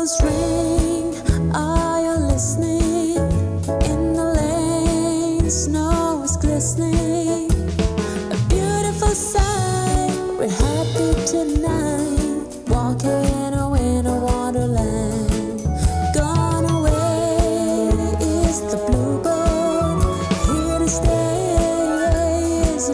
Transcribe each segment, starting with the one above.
bells ring? Are you listening? In the lane, snow is glistening. A beautiful sight. We're happy tonight. Walking in a winter wonderland. Gone away is the bluebird. Here to stay is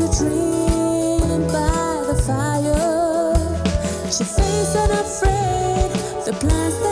as dream by the fire. She faced unafraid the plans